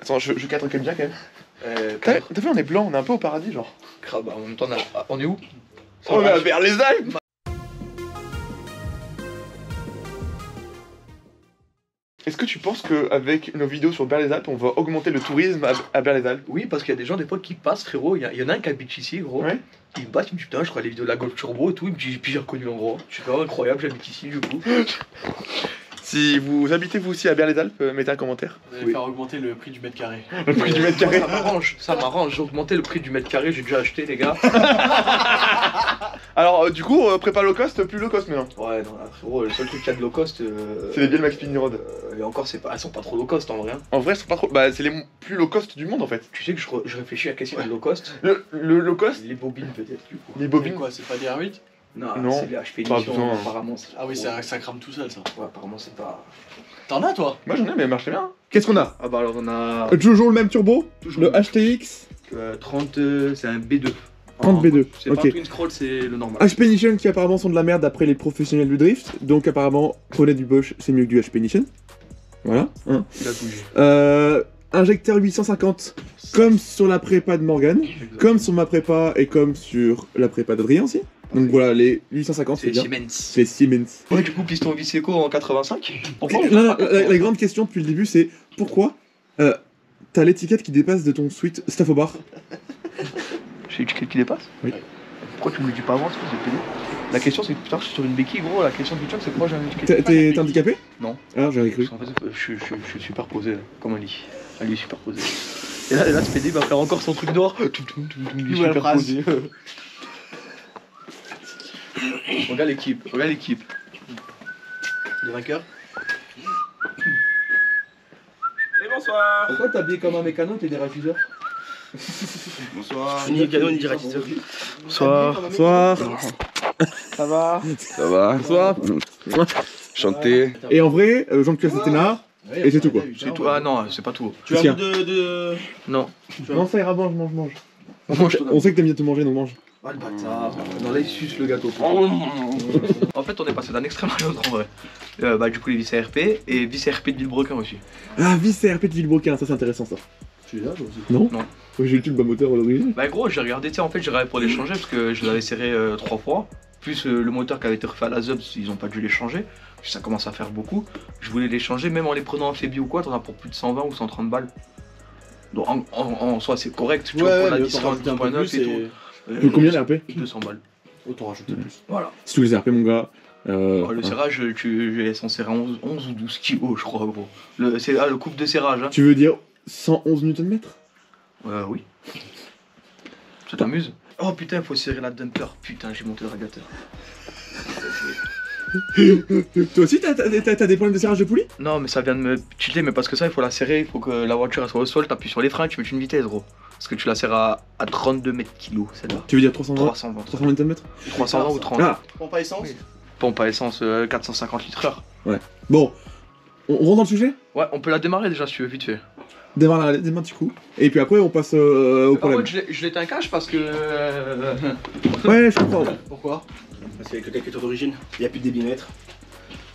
Attends, je, je cadre quand bien quand même. Euh, T'as t'as vu, on est blanc, on est un peu au paradis, genre. Bah, en même temps, on, a- on est où On est vers les Alpes Est-ce que tu penses qu'avec nos vidéos sur Berre-les-Alpes, on va augmenter le tourisme à, à Berre-les-Alpes Oui, parce qu'il y a des gens des fois qui passent, frérot. Il y, a- il y en a un qui habite ici, gros. Ouais. Il me passe, il me dit putain, je crois les vidéos de la Golf Turbo et tout. Il me dit, puis j'ai reconnu l'endroit. Je suis vraiment incroyable, j'habite ici du coup. Si vous habitez vous aussi à Berre-les-Alpes, euh, mettez un commentaire. Vous allez Oui. faire augmenter le prix du mètre carré. Le prix du mètre carré. Ça m'arrange, ça m'arrange. J'ai augmenté le prix du mètre carré, j'ai déjà acheté, les gars. Alors, euh, du coup, euh, prépa low cost, plus low cost maintenant. Ouais, non, là, frérot, le seul truc qu'il y a de low cost. euh, C'est les biens Max Pini Road. euh, et encore, c'est pas, elles sont pas trop low cost en vrai. hein. En vrai, c'est pas trop. Bah, c'est les plus low cost du monde en fait. Tu sais que je, re- je réfléchis à qu'est-ce qu'il y a de low cost? Le, le low cost, Les bobines peut-être du coup. les C'est bobines. quoi C'est pas des R8 Non, Non, c'est les HP pas besoin. apparemment. c'est- Ah oui, ça, ça crame tout seul ça. Ouais, apparemment c'est pas. T'en as toi Moi j'en ai, mais elle marchait bien. Qu'est-ce qu'on a Ah bah alors on a Toujours le même turbo toujours Le HTX euh, 30, euh, c'est un B2. 30 B2. C'est pas twin scroll, c'est le normal. HP Nation qui apparemment sont de la merde d'après les professionnels du drift. Donc apparemment, prenez du Bosch, c'est mieux que du HP Nation. Voilà. hein. Il a bougé. Euh, injecteur 850, comme sur la prépa de Morgan, comme sur ma prépa et comme sur la prépa d'Adrien aussi. Donc voilà, les 850, c'est bien. Siemens. C'est Siemens. Ouais, du coup, piston Viseco en 85. Pourquoi Non, non, la, la grande question depuis le début, c'est pourquoi euh, t'as l'étiquette qui dépasse de ton suite staff au bar J'ai l'étiquette qui dépasse Oui. Pourquoi tu me le dis pas avant, espèce de pédé La question c'est que putain, je suis sur une béquille, gros. La question du truc, c'est pourquoi j'ai un étiquette t'es- t'es handicapé Non. Ah, j'avais cru. En fait, je, je, je, je suis superposé, comme un lit. Un lit superposé. Et là, et là, ce PD va faire encore son truc noir. Tout, tout, tout, tout, il est Nouvelle superposé. Regarde l'équipe, regarde l'équipe. Le vainqueur Et bonsoir Pourquoi t'es habillé comme un mécano et t'es des rafuseurs Bonsoir Ni canon ni directeur. Bonsoir Bonsoir. Ça va Ça va Bonsoir. Chanter. Et en vrai, euh, Jean-Pierre Sténard, et c'est tout quoi. C'est tout. Ah non, c'est pas tout. Tu as de. de... Non. Non, ça ira, mange, mange, mange. Mange. On sait que t'aimes bien te manger, donc mange. Ah le bâtard. Non, là il suce le gâteau. En fait, on est passé d'un extrême à l'autre en vrai. Euh, bah, du coup, les vis RP et vis RP de Villebrequin aussi. Ah, vice CRP de Villebrequin, ça c'est intéressant ça. Tu es là, toi aussi Non Non. Ouais, J'ai le bas moteur à l'origine. Bah, gros, j'ai regardé, tu sais, en fait, j'ai regardé pour les changer parce que je les avais serrés euh, trois fois. Plus euh, le moteur qui avait été refait à la Zubs, ils ont pas dû les changer. Ça commence à faire beaucoup. Je voulais les changer, même en les prenant en Febi ou quoi, t'en as pour plus de 120 ou 130 balles. Donc en, en- en soi, c'est correct. Tu vois, pour la mais distance autant rajouter un peu 12.9 plus et tout. Euh, combien les RP 200 balles. Autant rajouter plus. Voilà. Si tu les RP, mon gars. Euh, Oh, le serrage, tu j'ai censé serrer 11, 11 ou 12 kilos, je crois, gros. Le, c'est ah, le coupe de serrage, hein. Tu veux dire 111 Nm Euh, oui. Ça t'amuse? Oh putain, il faut serrer la dumper. Putain, j'ai monté le radiateur. Toi aussi, t'as- des problèmes de serrage de poulie? Non, mais ça vient de me chiller, mais parce que ça, il faut la serrer, il faut que la voiture elle soit au sol, t'appuies sur les freins, tu mets une vitesse, gros. Parce que tu la serres à, à 32 mètres kilos, celle-là. Tu veux dire 320 320. 320 Nm 320 ou 30. Ah, Pompe à essence? Oui. Pompe à essence euh, 450 litres heure. bon. On, on rentre dans le sujet? Ouais, on peut la démarrer déjà si tu veux, vite fait. Démarre la démarre du coup. Et puis après, on passe euh, au Par problème. contre, je l'ai- je l'éteins cache parce que. euh, Ouais, je comprends. Pourquoi? Parce qu'avec le calculateur d'origine, il n'y a plus de débitmètre.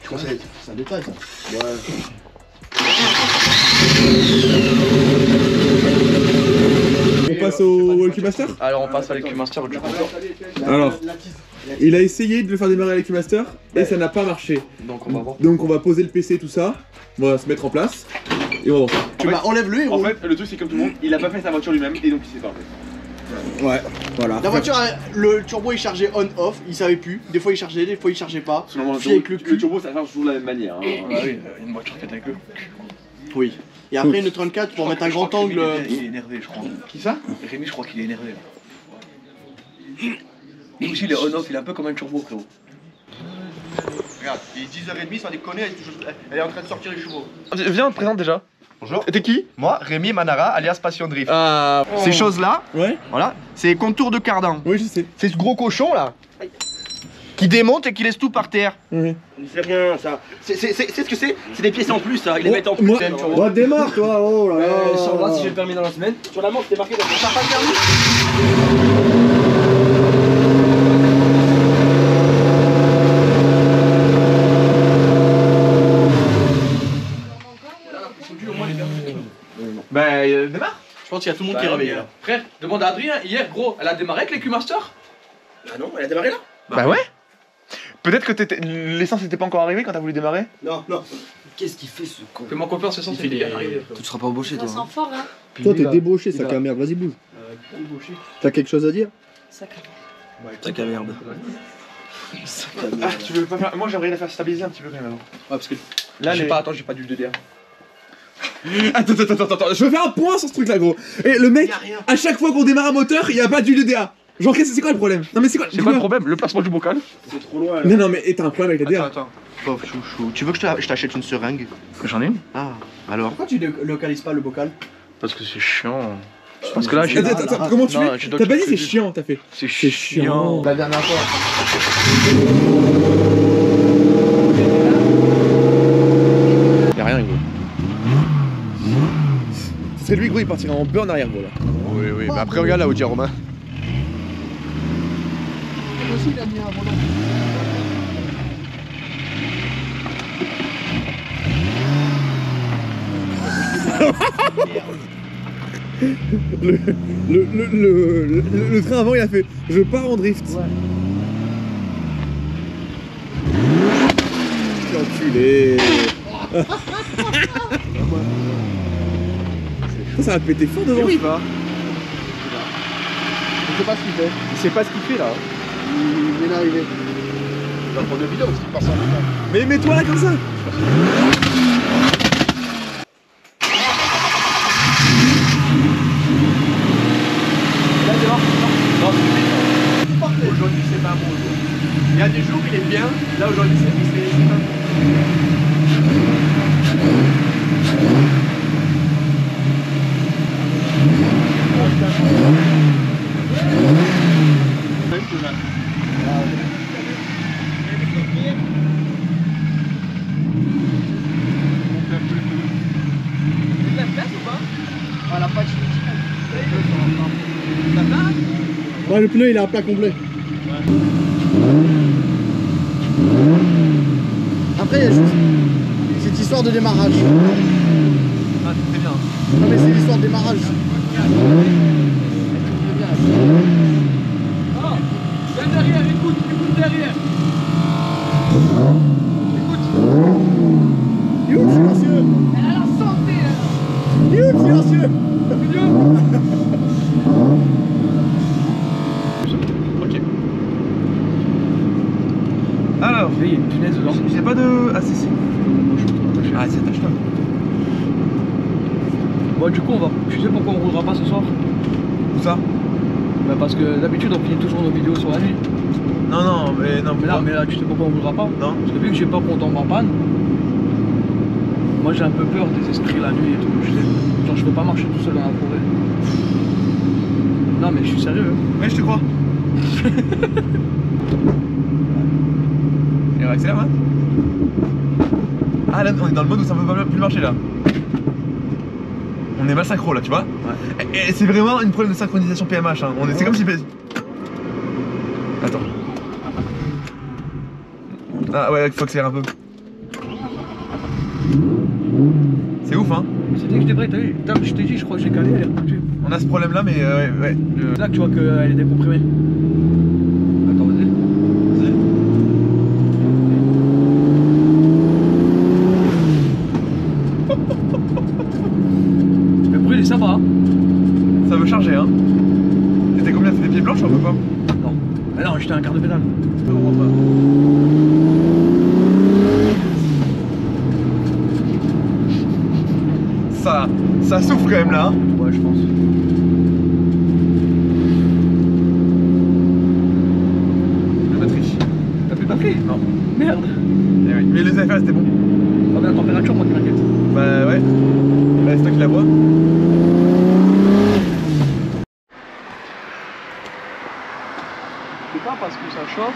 Tu conseilles C'est un détail ça. Ouais. On passe au Master Alors, on passe à l'EQ-Master du coup. Alors, il a essayé de le faire démarrer avec Master et ça n'a pas marché. Donc, on va voir. Donc on va poser le PC, tout ça. On va se mettre en place. Et on va voir. Tu m'as enlève-le et En roule. fait, le truc c'est comme tout le monde, il a pas fait sa voiture lui-même et donc il s'est pas fait. Ouais, voilà. La voiture, le turbo est chargé on-off, il savait plus. Des fois il chargeait, des fois il chargeait pas. Puis avec le cul. turbo ça charge toujours de la même manière. hein. Ah oui, une voiture faite avec le. Oui. Et après une 34 pour mettre un grand angle. euh, Il est énervé, je crois. Qui ça? Rémi, je crois qu'il est énervé là. Lui aussi, il est on-off, il est un peu comme un turbo, frérot. Regarde, il est 10h30 sans déconner, est, elle est en train de sortir les chevaux. Viens, on te présente déjà. Bonjour. T'es qui Moi, Rémi Manara, alias Passion Drift. Ah. Ces choses-là, Ouais, voilà, c'est contour de cardan. oui, je sais. C'est ce gros cochon là qui démonte et qui laisse tout par terre. Ouais. C'est rien ça. C'est c'est- c'est- c'est ce que c'est? C'est des pièces en plus ça, ils les Oh, mettent en plus. moi- Bah, démarre toi, oh là là. le permis dans la semaine. Sur la montre, c'était marqué dans le pas le permis. Bah, euh, démarre Je pense qu'il y a tout le monde Bah, qui est réveillé là. Frère, demande à Adrien, hier, gros, elle a démarré avec les Q-Master Ah non, elle a démarré là Bah ouais Peut-être que t'étais- l'essence n'était pas encore arrivée quand t'as voulu démarrer Non, non. Qu'est-ce qu'il fait ce con Fais-moi confiance, ça, Il c'est bien arrivé. Tu seras pas embauché, toi. Ça sent fort, hein. Toi, t'es débauché, sac à merde, vas-y, bouge. Euh. T'as quelque chose à dire Sacré. Sac à merde. Ah, tu veux pas faire. Moi j'aimerais la faire stabiliser un petit peu quand même avant. Ouais, parce que Là, j'ai les- pas, attends, j'ai pas du DDA. Attends, attends, attends, attends, je veux faire un point sur ce truc là, gros. Et le mec, à chaque fois qu'on démarre un moteur, il y a pas d'huile DA. Genre, c'est quoi le problème? Non, mais c'est quoi C'est quoi le problème? Le placement du bocal? C'est trop loin là. Non, non, mais t'as un problème avec les DA. attends. Pauvre chouchou. Tu veux que je t'a- je t'achète une seringue? J'en ai une Ah, alors? Pourquoi tu ne localises pas le bocal? Parce que c'est chiant. Parce que là, j'ai. Attends, attends, attends, comment tu fais T'as pas dit c'est chiant, t'as fait. C'est chiant. La dernière fois. Y'a rien, gros. Ce serait lui, gros, il partirait en beurre en arrière, gros là. Oui, oui, mais après regarde là où dit Romain. Le, le, le, le, le- le train avant, il a fait Je pars en drift. Quel enculé. Ça, ça va péter fort devant. il va. Je sais pas ce qu'il fait. Il sait pas ce qu'il fait là. Il vient d'arriver. Il va prendre le bidon parce qu'il passe en. Mais mets-toi là comme ça. Aujourd'hui c'est pas bon jour. Il y a des jours il est bien, là aujourd'hui c'est pas bon. Le pneu, il est à plat complet. Après, il y a juste cette histoire de démarrage. Ah, c'est bien. Non, mais c'est l'histoire de démarrage. Viens derrière, écoute, écoute derrière. Il est où le silencieux Elle a la santé, hein. Il est où le silencieux Ok. Alors, Il y a une punaise dedans. j'ai pas de. Ah, si, si. Ah, c'est attache-toi. Bon, du coup, on va. Tu sais pourquoi on roulera pas ce soir? Où ça? Bah, parce que d'habitude, on finit toujours nos vidéos sur la nuit. Non, non, mais non, Mais là, mais là, tu sais pourquoi on roulera pas? Non. Parce que vu que j'ai pas qu'on tombe en panne, moi j'ai un peu peur des esprits la nuit et tout. Je sais. Genre, je peux pas marcher tout seul dans la forêt. Non, mais je suis sérieux. hein. Ouais, je te crois. Et on accélère, hein Ah, là, on est dans le mode où ça peut pas plus marcher, là. On est mal synchro, là, tu vois Et, et c'est vraiment une problème de synchronisation PMH, hein. On est, c'est comme si... Attends. Ah ouais, faut accélérer un peu. C'est ouf, hein C'est dès que je débraye, t'as vu? Je t'ai dit, je crois que j'ai calé, elle est repartie. On a ce problème-là, mais euh, ouais, ouais. le- là tu vois qu'elle est décomprimée. Attends, vas-y. Le bruit il est sympa, hein Ça veut charger, hein T'étais combien T'étais pieds blanches ou un peu pas Non. Mais non, j'étais un quart de pédale. Ça, ça souffle quand même là. hein. Ouais, je pense. La batterie. T'as plus de batterie Non. Merde Eh oui. Mais les affaires c'était bon. Combien de température, moi qui m'inquiète Bah ouais. Bah c'est toi qui la vois. C'est pas parce que ça chauffe.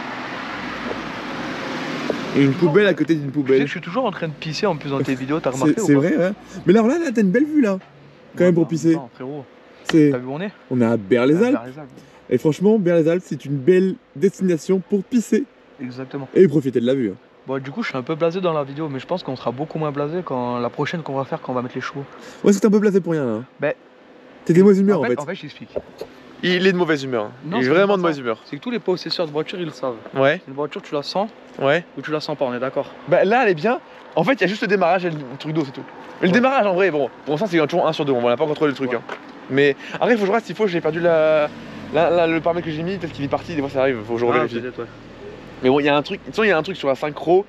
Et une poubelle à côté d'une Tu sais poubelle. que je suis toujours en train de pisser en plus dans tes vidéos, t'as remarqué c'est vrai, ouais. Mais alors là, là t'as une belle vue là. Quand même pour pisser. Non, frérot. T'as vu où on est? On est à Berre-les-Alpes. Vers les Alpes. Et franchement, Berre-les-Alpes, c'est une belle destination pour pisser Exactement. et profiter de la vue. hein. Bon, du coup, je suis un peu blasé dans la vidéo, mais je pense qu'on sera beaucoup moins blasé quand la prochaine qu'on va faire, quand on va mettre les chevaux. Ouais, c'est un peu blasé pour rien là. hein. Ben- T'es des mauvaises humeurs en en, fait. en fait, je t'explique. Il est de mauvaise humeur. hein. Non, il est c'est vraiment de mauvaise humeur. C'est que tous les possesseurs de voitures, ils le savent. Ouais, Une voiture, tu la sens ouais. ou tu la sens pas, on est d'accord Bah là, elle est bien. En fait, il y a juste le démarrage et le truc d'eau, c'est tout. Mais le démarrage, en vrai, bon, bon ça c'est toujours 1 sur 2, on va pas contrôler le truc. Ouais. Hein. Mais après, il faut que je regarde s'il faut, j'ai perdu la... la- la- le paramètre que j'ai mis, peut-être qu'il est parti, des fois ça arrive, faut que je Ah, revérifie. Mais bon, il y a un truc, il y a un truc sur la synchro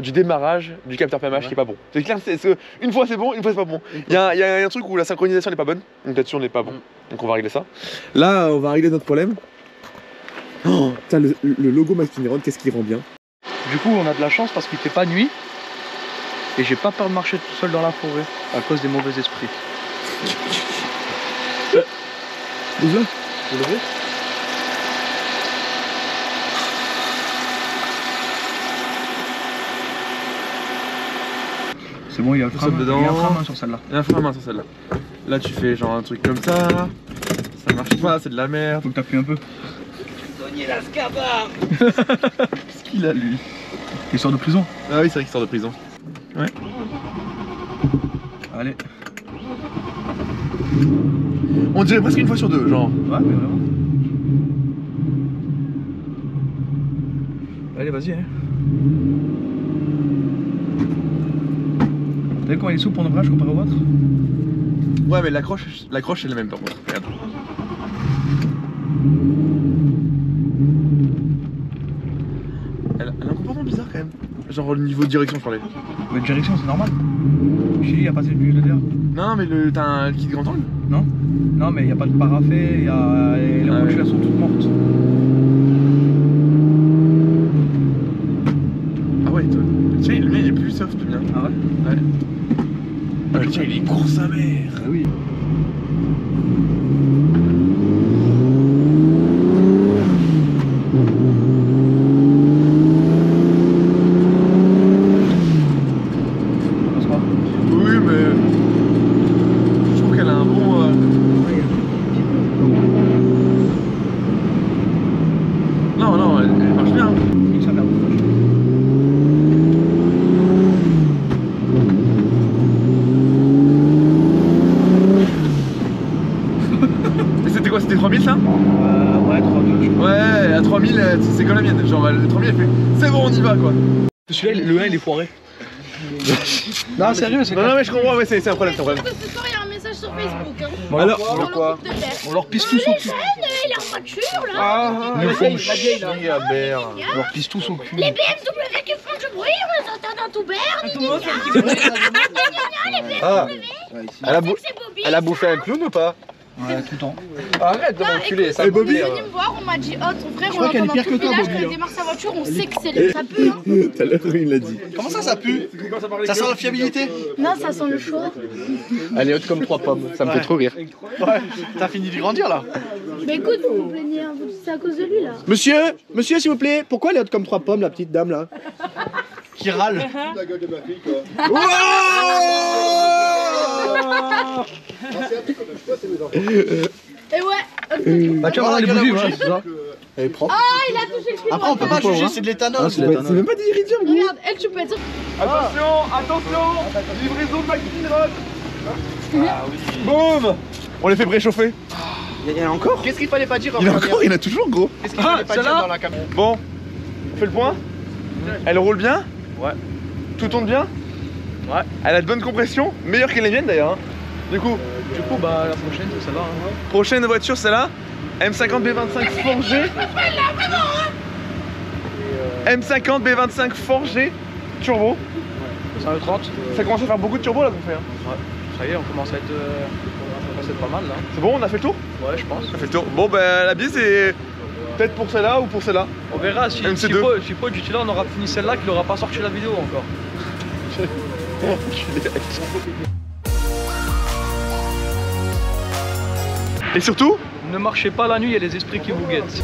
du démarrage du capteur PMH qui est pas bon. C'est clair, c'est, c'est- une fois c'est bon, une fois c'est pas bon. Il y, a, il y a un truc où la synchronisation n'est pas bonne, donc là-dessus on n'est pas bon. Mm. Donc on va régler ça. Là, on va régler notre problème. Oh, putain, le, le logo Maxineron, qu'est-ce qu'il rend bien Du coup, on a de la chance parce qu'il fait pas nuit. Et j'ai pas peur de marcher tout seul dans la forêt à cause des mauvais esprits. Vous le voyez C'est bon, il y a le frein- frein il y a un frein à main sur celle-là. Il y a un frein à main sur celle-là. Là tu fais genre un truc comme ça, ça marche pas, c'est de la merde. Faut que t'appuies un peu. Qu'est-ce qu'il a lui Il sort de prison. Ah oui, c'est vrai qu'il sort de prison. Allez. On dirait presque une fois sur deux, genre. Ouais, mais vraiment. Allez, vas-y. Hein. T'as vu comment il est souple pour ombrage comparé au vôtre? Ouais, mais l'accroche, l'accroche est la même par contre. Regarde. Elle, elle a un comportement bizarre quand même. Genre au niveau de direction, je parlais. Mais direction, c'est normal. Chez lui, il a passé le budget d'ailleurs. Non, mais le, t'as un kit grand angle Non Non, mais il n'y a pas de parafait, il y a... les Ah rotules ouais. sont toutes mortes. Ah ouais, toi. Tiens, le mien il est plus soft, bien. Ah ouais Ah, le tien il est court sa mère. Ah oui. Passe quoi Oui, mais. Je trouve qu'elle a un bon. euh, Non, non, elle, elle marche bien. Nique sa mère. Et c'était quoi C'était 3000 ça Euh, ouais, 3, 2, je crois. Ouais, à 3000, euh, c'est comme la mienne. Genre, le 3000 elle fait C'est bon, on y va quoi. Celui-là, le 1 il est foiré. non, sérieux, c'est Non, non, mais je comprends, mais c'est un problème, c'est un problème. Ce soir, il y a un message sur Facebook. Hein. Bon, Alors, le quoi. On leur pisse tous au cul. Il est en voiture là. Ah, la font vieille, là. On leur pisse tous au cul. Les BMW qui font du bruit, on les entend dans tout Berne. Ah, elle a, bou- C'est Bobby. elle a bouffé un clown ou pas Ouais, tout le temps. Arrête de Ah, m'enculer, ça me est Bobby. venu me voir, on m'a dit Oh, ton frère, Je on l'entend dans tout que le village, quand il hein. démarre sa voiture, on sait que c'est ça pue. Hein. Tout à l'heure, il l'a dit. Comment ça, ça pue? Ça sent la fiabilité? Non, ça sent le chaud. Elle est haute comme trois pommes, ça me fait trop rire. T'as fini de grandir là Mais écoute, vous vous plaignez, hein, vous- c'est à cause de lui là. Monsieur, monsieur, s'il vous plaît, pourquoi elle est haute comme trois pommes, la petite dame là? Qui râle Et ouais, Bah, tu vas voir les regarde la bougies, bougie. ouais, c'est ça. Elle est propre. ah, il a touché le Après, on peut pas juger, c'est de l'éthanol. Ah, c'est même pas d'iridium, gros. Regarde, elle, tu peux être. Attention, attention Livraison de Maxine Ah oui Boum On les fait préchauffer. Il y en a encore Qu'est-ce qu'il fallait pas dire en Il y en a encore, il y en a toujours gros. Qu'est-ce qu'il fallait pas dire dans la caméra Bon, on fait le point Elle roule bien Ouais. Tout tourne bien Ouais. Elle a de bonnes compressions, meilleure que les miennes d'ailleurs. hein. Du coup, Du coup, bah, la prochaine, c'est celle-là. hein. prochaine voiture, celle-là. M50 B25 forgé. M50 B25 forgé turbo. C'est un 30. Ça commence à faire beaucoup de turbo là qu'on fait. hein. Ça y est, on commence à être, euh, on commence à être pas mal là. C'est bon, on a fait le tour? Ouais, je pense. On a fait le tour. Bon, bah la bise c'est peut-être pour celle-là ou pour celle-là. On verra si, MC2. si, Paul, si d'ici là on aura fini celle-là qu'il aura pas sorti la vidéo encore. Et surtout, Ne marchez pas la nuit, il y a les esprits qui vous guettent.